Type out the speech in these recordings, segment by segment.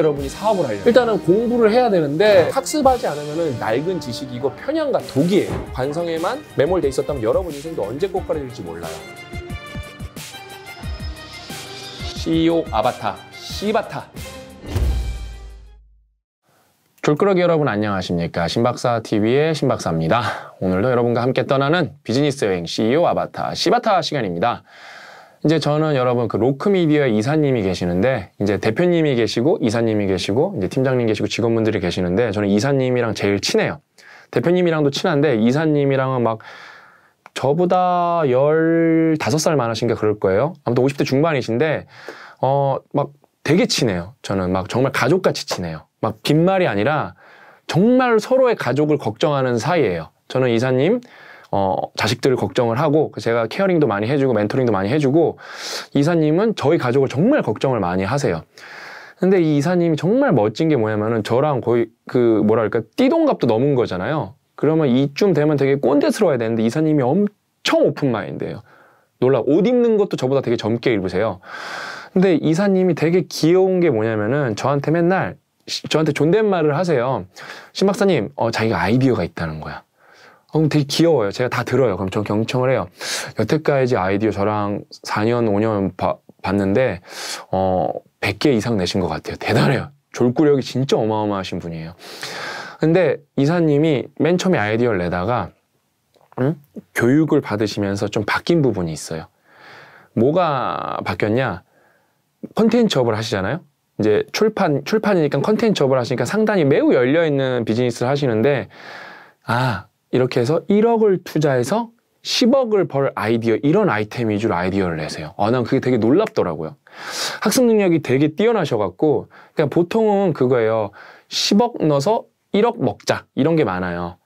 여러분이 사업을 하려면 일단은 공부를 해야 되는데 학습하지 않으면 낡은 지식이고 편향과 독이에요. 관성에만 매몰돼 있었다면 여러분 인생도 언제 꼬꾸라질지 몰라요. CEO 아바타, 시바타. 줄끄러기 여러분 안녕하십니까 신박사 TV의 신박사입니다. 오늘도 여러분과 함께 떠나는 비즈니스 여행 CEO 아바타 시바타 시간입니다. 이제 저는 여러분 그 로크미디어 이사님이 계시는데 이제 대표님이 계시고 이사님이 계시고 이제 팀장님 계시고 직원분들이 계시는데 저는 이사님이랑 제일 친해요. 대표님이랑도 친한데 이사님이랑은 막 저보다 15살 많으신가 그럴 거예요. 아무튼 50대 중반이신데 어 막 되게 친해요. 저는 막 정말 가족같이 친해요. 막 빈말이 아니라 정말 서로의 가족을 걱정하는 사이예요. 저는 이사님 어, 자식들을 걱정을 하고 제가 caring도 많이 해주고 mentoring도 많이 해주고 이사님은 저희 가족을 정말 걱정을 많이 하세요. 근데 이 이사님이 정말 멋진 게 뭐냐면은 저랑 거의 그 뭐랄까 띠동갑도 넘은 거잖아요. 그러면 이쯤 되면 되게 꼰대스러워야 되는데 이사님이 엄청 open mind예요. 놀라 옷 입는 것도 저보다 되게 젊게 입으세요. 근데 이사님이 되게 귀여운 게 뭐냐면은 저한테 맨날 저한테 존댓말을 하세요. 신 박사님, 어, 자기가 아이디어가 있다는 거야. 어, 그럼 되게 귀여워요. 제가 다 들어요. 그럼 전 경청을 해요. 여태까지 아이디어 저랑 4년, 5년 바, 봤는데, 어, 100개 이상 내신 것 같아요. 대단해요. 졸구력이 진짜 어마어마하신 분이에요. 근데 이사님이 맨 처음에 아이디어를 내다가, 음? 교육을 받으시면서 좀 바뀐 부분이 있어요. 뭐가 바뀌었냐? 컨텐츠업을 하시잖아요. 이제 출판, 출판이니까 컨텐츠업을 하시니까 상당히 매우 열려있는 비즈니스를 하시는데, 아, 이렇게 해서 1억을 투자해서 10억을 벌 아이디어, 이런 아이템 위주로 아이디어를 내세요. 아, 난 그게 되게 놀랍더라고요. 학습 능력이 되게 뛰어나셔갖고, 그냥 보통은 그거예요. 10억 넣어서 1억 먹자. 이런 게 많아요.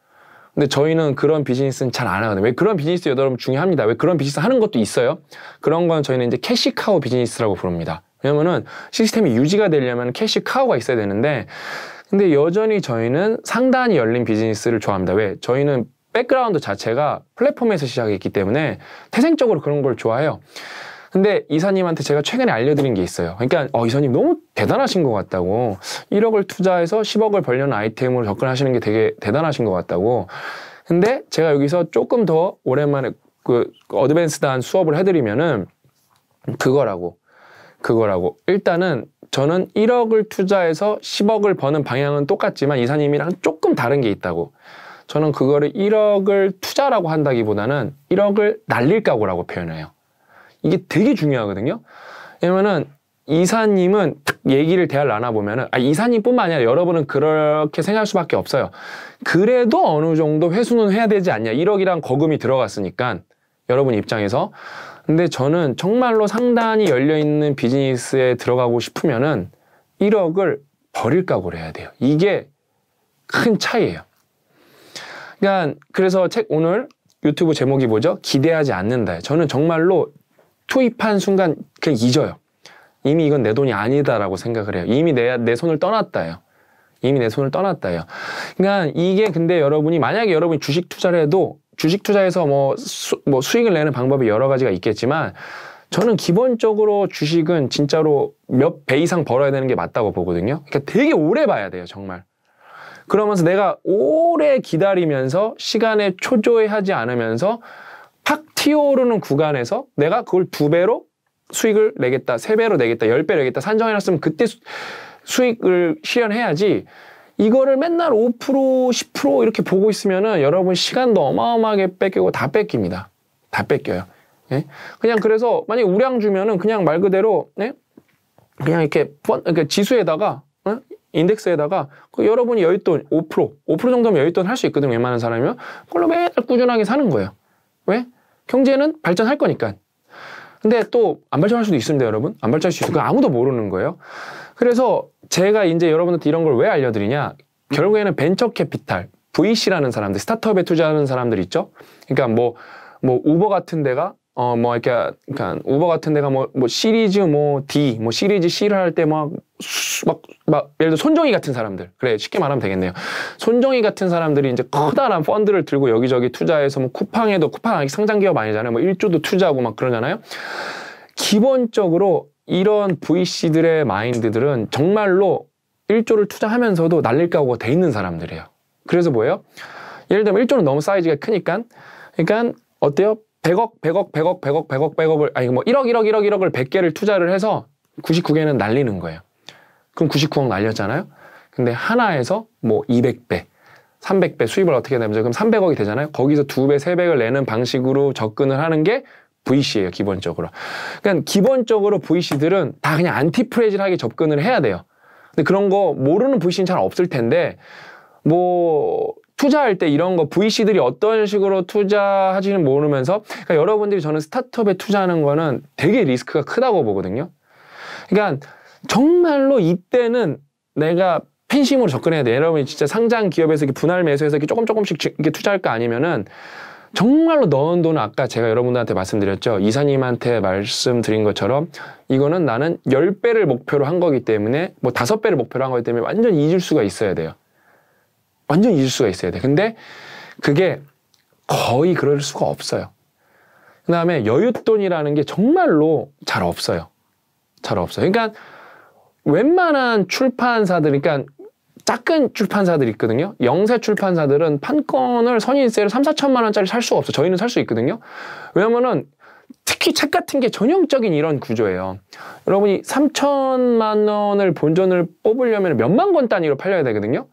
근데 저희는 그런 비즈니스는 잘 안 하거든요. 왜 그런 비즈니스 여러분 중요합니다. 왜 그런 비즈니스 하는 것도 있어요. 그런 건 저희는 이제 cash cow 비즈니스라고 부릅니다. 왜냐면은 시스템이 유지가 되려면 cash cow가 있어야 되는데 근데 여전히 저희는 상단이 열린 비즈니스를 좋아합니다. 왜? 저희는 백그라운드 자체가 플랫폼에서 시작했기 때문에 태생적으로 그런 걸 좋아해요. 근데 이사님한테 제가 최근에 알려드린 게 있어요. 그러니까 어, 이사님 너무 대단하신 것 같다고 1억을 투자해서 10억을 벌려는 아이템으로 접근하시는 게 되게 대단하신 것 같다고. 근데 제가 여기서 조금 더 오랜만에 그 어드밴스드한 수업을 해드리면은 그거라고 그거라고 일단은 저는 1억을 투자해서 10억을 버는 방향은 똑같지만 이사님이랑 조금 다른 게 있다고. 저는 그거를 1억을 투자라고 한다기보다는 1억을 날릴 각오라고 표현해요. 이게 되게 중요하거든요. 왜냐면은 이사님은 얘기를 대화를 나눠보면은, 아, 이사님뿐만 아니라 여러분은 그렇게 생각할 수밖에 없어요. 그래도 어느 정도 회수는 해야 되지 않냐. 1억이란 거금이 들어갔으니까. 여러분 입장에서. 근데 저는 정말로 상단이 열려있는 비즈니스에 들어가고 싶으면은 1억을 버릴 각오를 해야 돼요. 이게 큰 차이예요. 그러니까 그래서 책 오늘 유튜브 제목이 뭐죠? 기대하지 않는다. 저는 정말로 투입한 순간 그냥 잊어요. 이미 이건 내 돈이 아니다라고 생각을 해요. 이미 내, 내 손을 떠났다요. 이미 내 손을 떠났다요. 그러니까 이게 근데 여러분이 만약에 여러분이 주식 투자를 해도 주식 투자에서 뭐, 수, 뭐 수익을 내는 방법이 여러 가지가 있겠지만 저는 기본적으로 주식은 진짜로 몇 배 이상 벌어야 되는 게 맞다고 보거든요. 그러니까 되게 오래 봐야 돼요, 정말. 그러면서 내가 오래 기다리면서 시간에 초조해하지 않으면서 팍 튀어오르는 구간에서 내가 그걸 두 배로 수익을 내겠다, 세 배로 내겠다, 열 배로 내겠다 산정해놨으면 그때 수, 수익을 실현해야지 이거를 맨날 5% 10% 이렇게 보고 있으면은 여러분 시간도 어마어마하게 뺏기고 다 뺏깁니다. 다 뺏겨요. 예? 그냥 그래서 만약 우량 주면은 그냥 말 그대로 예? 그냥 이렇게 펀, 그러니까 지수에다가 예? 인덱스에다가 그 여러분이 여윳돈 5% 5% 정도면 여윳돈 할 수 있거든요. 웬만한 사람이면 그걸로 매달 꾸준하게 사는 거예요. 왜? 경제는 발전할 거니까. 근데 또 안 발전할 수도 있습니다, 여러분. 안 발전할 수 있어요. 아무도 모르는 거예요. 그래서 제가 이제 여러분한테 이런 걸 왜 알려드리냐? 결국에는 벤처 캐피탈, VC라는 사람들, 스타트업에 투자하는 사람들 있죠? 그러니까 뭐, 뭐, 우버 같은 데가, 어, 뭐, 이렇게, 그러니까, 우버 같은 데가 뭐, 뭐, 시리즈 뭐, D, 뭐, 시리즈 C를 할 때 막, 막, 막, 예를 들어 손정의 같은 사람들. 그래, 쉽게 말하면 되겠네요. 손정의 같은 사람들이 이제 커다란 펀드를 들고 여기저기 투자해서 뭐, 쿠팡에도, 쿠팡 아직 상장 기업 아니잖아요. 뭐, 1조도 투자하고 막 그러잖아요. 기본적으로 이런 VC들의 마인드들은 정말로 1조를 투자하면서도 날릴 각오가 돼 있는 사람들이에요. 그래서 뭐예요? 예를 들면 1조는 너무 사이즈가 크니까 그러니까 어때요? 100억, 100억, 100억, 100억, 100억, 100억을 아니 뭐 1억, 1억, 1억, 1억을 100개를 투자를 해서 99개는 날리는 거예요. 그럼 99억 날렸잖아요. 근데 하나에서 뭐 200배, 300배 수입을 어떻게 내면 그럼 300억이 되잖아요. 거기서 2배, 3배를 내는 방식으로 접근을 하는 게 VC예요, 기본적으로. 그러니까 기본적으로 VC들은 다 그냥 안티프레질하게 접근을 해야 돼요. 근데 그런 거 모르는 VC는 잘 없을 텐데 뭐 투자할 때 이런 거 VC들이 어떤 식으로 투자하지는 모르면서 그러니까 여러분들이 저는 스타트업에 투자하는 거는 되게 리스크가 크다고 보거든요. 그러니까 정말로 이때는 내가 팬심으로 접근해야 돼. 여러분이 진짜 상장 기업에서 분할 매수해서 조금 조금씩 이렇게 투자할 거 아니면은 정말로 넣은 돈은 아까 제가 여러분들한테 말씀드렸죠. 이사님한테 말씀드린 것처럼 이거는 나는 열배를 목표로 한 거기 때문에 뭐 다섯 배를 목표로 한 거기 때문에 완전 잊을 수가 있어야 돼요. 완전 잊을 수가 있어야 돼. 근데 그게 거의 그럴 수가 없어요. 그 다음에 여윳돈이라는 게 정말로 잘 없어요. 잘 없어요. 그러니까 웬만한 출판사들, 그러니까 작은 출판사들 있거든요. 영세 출판사들은 판권을 선인세를 3, 4천만 원짜리 살 수가 없어. 저희는 살 수 있거든요. 왜냐면은 특히 책 같은 게 전형적인 이런 구조예요. 여러분이 3천만 원을 본전을 뽑으려면 몇만 권 단위로 팔려야 되거든요.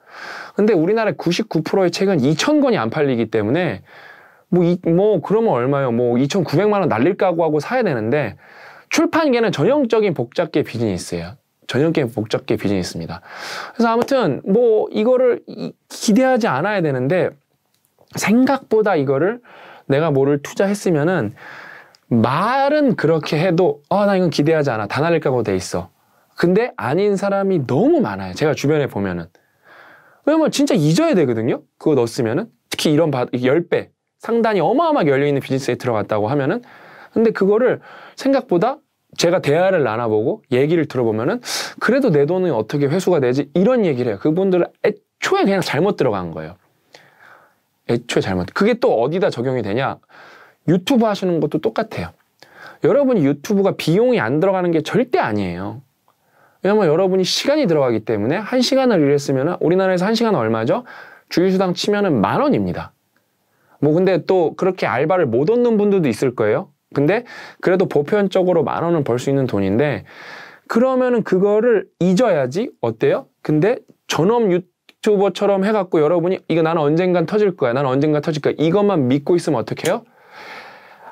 근데 우리나라 99%의 책은 2천 권이 안 팔리기 때문에 뭐, 이, 뭐, 그러면 얼마요? 뭐, 2,900만 원 날릴 까고 하고 사야 되는데, 출판계는 전형적인 복잡계 비즈니스예요. 전형적인 복잡계 비즈니스입니다. 그래서 아무튼, 뭐, 이거를 기대하지 않아야 되는데, 생각보다 이거를 내가 뭐를 투자했으면은, 말은 그렇게 해도, 아, 나 이건 기대하지 않아. 다 날릴 까고 돼 있어. 근데 아닌 사람이 너무 많아요. 제가 주변에 보면은. 왜냐면 진짜 잊어야 되거든요. 그거 넣었으면은. 특히 이런 바, 10배. 상단이 어마어마하게 열려있는 비즈니스에 들어갔다고 하면은. 근데 그거를 생각보다 제가 대화를 나눠보고 얘기를 들어보면은 그래도 내 돈은 어떻게 회수가 되지? 이런 얘기를 해요. 그분들은 애초에 그냥 잘못 들어간 거예요. 애초에 잘못. 그게 또 어디다 적용이 되냐? 유튜브 하시는 것도 똑같아요. 여러분이 유튜브가 비용이 안 들어가는 게 절대 아니에요. 왜냐면 여러분이 시간이 들어가기 때문에 한 시간을 일했으면 우리나라에서 한 시간 얼마죠? 주휴수당 치면은 만 원입니다. 뭐 근데 또 그렇게 알바를 못 얻는 분들도 있을 거예요. 근데 그래도 보편적으로 만 원은 벌 수 있는 돈인데 그러면은 그거를 잊어야지 어때요? 근데 전업 유튜버처럼 해갖고 여러분이 이거 나는 언젠간 터질 거야. 나는 언젠간 터질 거야. 이것만 믿고 있으면 어떡해요?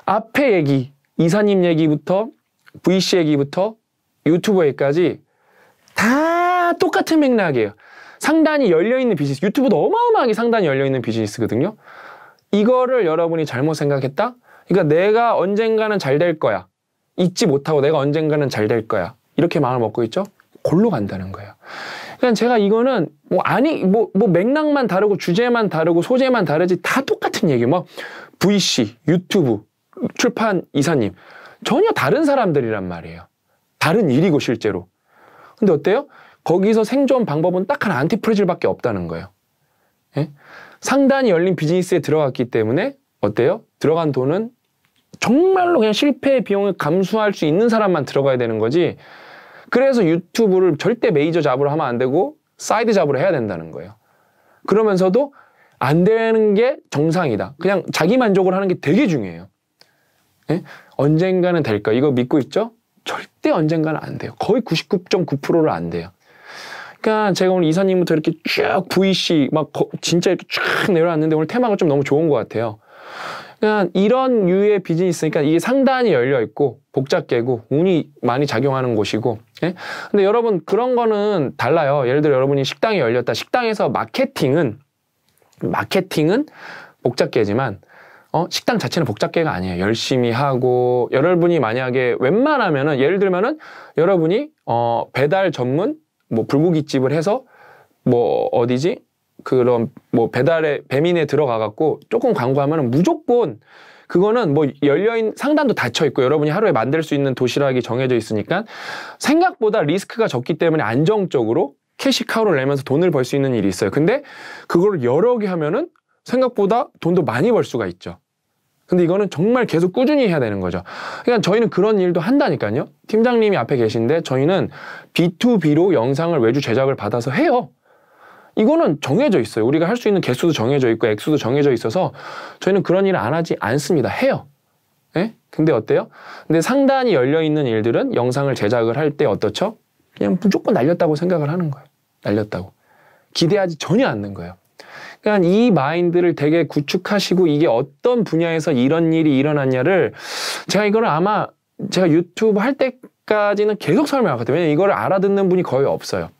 앞에 얘기, 이사님 얘기부터 VC 얘기부터 유튜버 얘기까지 다 똑같은 맥락이에요. 상단이 열려있는 비즈니스, 유튜브도 어마어마하게 상단이 열려있는 비즈니스거든요. 이거를 여러분이 잘못 생각했다? 그러니까 내가 언젠가는 잘 될 거야. 잊지 못하고 내가 언젠가는 잘 될 거야. 이렇게 마음을 먹고 있죠? 골로 간다는 거예요. 그러니까 제가 이거는 뭐 아니 뭐, 뭐 맥락만 다르고 주제만 다르고 소재만 다르지 다 똑같은 얘기예요. 뭐 VC, 유튜브, 출판 이사님 전혀 다른 사람들이란 말이에요. 다른 일이고 실제로. 근데 어때요? 거기서 생존 방법은 딱 하나 안티프레질밖에 없다는 거예요. 예? 상단이 열린 비즈니스에 들어갔기 때문에 어때요? 들어간 돈은 정말로 그냥 실패의 비용을 감수할 수 있는 사람만 들어가야 되는 거지. 그래서 유튜브를 절대 major job으로 하면 안 되고 side job으로 해야 된다는 거예요. 그러면서도 안 되는 게 정상이다. 그냥 자기 만족을 하는 게 되게 중요해요. 예? 언젠가는 될까? 이거 믿고 있죠? 절대 언젠가는 안 돼요. 거의 99.9%를 안 돼요. 그러니까 제가 오늘 이사님부터 이렇게 쭉 VC 막 진짜 이렇게 쭉 내려왔는데 오늘 테마가 좀 너무 좋은 것 같아요. 그러니까 이런 유의 비즈니스니까 이게 상단이 열려 있고 복잡계고 운이 많이 작용하는 곳이고. 예? 근데 여러분 그런 거는 달라요. 예를 들어 여러분이 식당이 열렸다. 식당에서 마케팅은 마케팅은 복잡계지만 어, 식당 자체는 복잡계가 아니에요. 열심히 하고 여러분이 만약에 웬만하면은 예를 들면은 여러분이 어, 배달 전문 뭐 불고기집을 해서 뭐 어디지 그런 뭐 배달에 배민에 들어가 갖고 조금 광고하면은 무조건 그거는 뭐 열려있는 상단도 닫혀 있고 여러분이 하루에 만들 수 있는 도시락이 정해져 있으니까 생각보다 리스크가 적기 때문에 안정적으로 캐시카우를 내면서 돈을 벌 수 있는 일이 있어요. 근데 그걸 여러 개 하면은 생각보다 돈도 많이 벌 수가 있죠. 근데 이거는 정말 계속 꾸준히 해야 되는 거죠. 그러니까 저희는 그런 일도 한다니까요. 팀장님이 앞에 계신데 저희는 B2B로 영상을 외주 제작을 받아서 해요. 이거는 정해져 있어요. 우리가 할 수 있는 개수도 정해져 있고 액수도 정해져 있어서 저희는 그런 일을 안 하지 않습니다. 해요. 예? 근데 어때요? 근데 상단이 열려 있는 일들은 영상을 제작을 할 때 어떻죠? 그냥 무조건 날렸다고 생각을 하는 거예요. 날렸다고. 기대하지 전혀 않는 거예요. 그러니까 이 마인드를 되게 구축하시고 이게 어떤 분야에서 이런 일이 일어났냐를 제가 이거를 아마 제가 유튜브 할 때까지는 계속 설명하거든요. 왜냐면 이거를 알아듣는 분이 거의 없어요.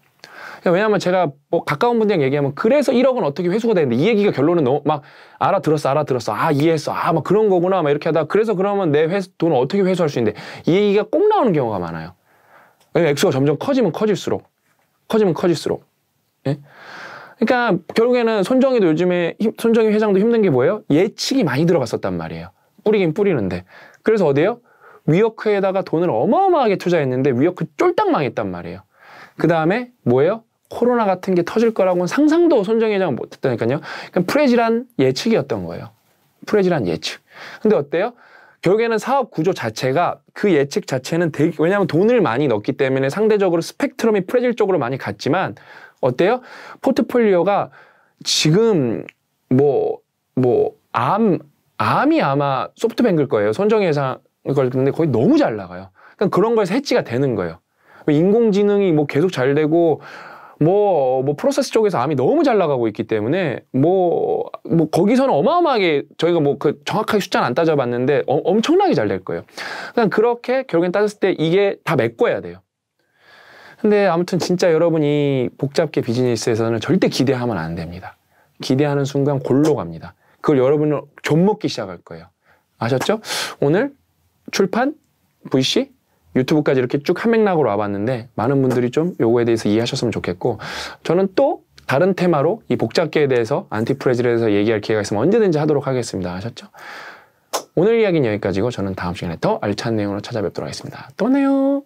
그러니까 왜냐하면 제가 뭐 가까운 분들이랑 얘기하면 그래서 1억은 어떻게 회수가 되는데 이 얘기가 결론은 너무 막 알아들었어 알아들었어 아 이해했어 아 막 그런 거구나 막 이렇게 하다 그래서 그러면 내 회수, 돈을 어떻게 회수할 수 있는데 이 얘기가 꼭 나오는 경우가 많아요. 액수가 점점 커지면 커질수록 커지면 커질수록 예? 그러니까 결국에는 손정희도 요즘에 힘, 손정희 회장도 힘든 게 뭐예요? 예측이 많이 들어갔었단 말이에요. 뿌리긴 뿌리는데 그래서 어디에요? 위워크에다가 돈을 어마어마하게 투자했는데 위워크 쫄딱 망했단 말이에요. 그 다음에 뭐예요? 코로나 같은 게 터질 거라고는 상상도 손정희 회장은 못했다니까요. 그러니까 프레질한 예측이었던 거예요. 프레질한 예측. 근데 어때요? 결국에는 사업 구조 자체가 그 예측 자체는 되게, 왜냐하면 돈을 많이 넣기 때문에 상대적으로 스펙트럼이 프레질 쪽으로 많이 갔지만 어때요? 포트폴리오가 지금 뭐, 뭐, 암, 암이 아마 소프트뱅크일 거예요. 손정희 회장을 걸는데 거의 너무 잘 나가요. 그러니까 그런 거에서 해치가 되는 거예요. 인공지능이 뭐 계속 잘 되고 뭐, 뭐, 프로세스 쪽에서 암이 너무 잘 나가고 있기 때문에, 뭐, 뭐, 거기서는 어마어마하게 저희가 뭐, 그 정확하게 숫자는 안 따져봤는데, 어, 엄청나게 잘 될 거예요. 그냥 그렇게 결국엔 따졌을 때 이게 다 메꿔야 돼요. 근데 아무튼 진짜 여러분이 복잡게 비즈니스에서는 절대 기대하면 안 됩니다. 기대하는 순간 골로 갑니다. 그걸 여러분은 좀먹기 시작할 거예요. 아셨죠? 오늘 출판, VC, 유튜브까지 이렇게 쭉 한 맥락으로 와봤는데 많은 분들이 좀 요거에 대해서 이해하셨으면 좋겠고 저는 또 다른 테마로 이 복잡계에 대해서 안티프레질에 대해서 얘기할 기회가 있으면 언제든지 하도록 하겠습니다. 아셨죠? 오늘 이야기는 여기까지고 저는 다음 시간에 더 알찬 내용으로 찾아뵙도록 하겠습니다. 또 만나요.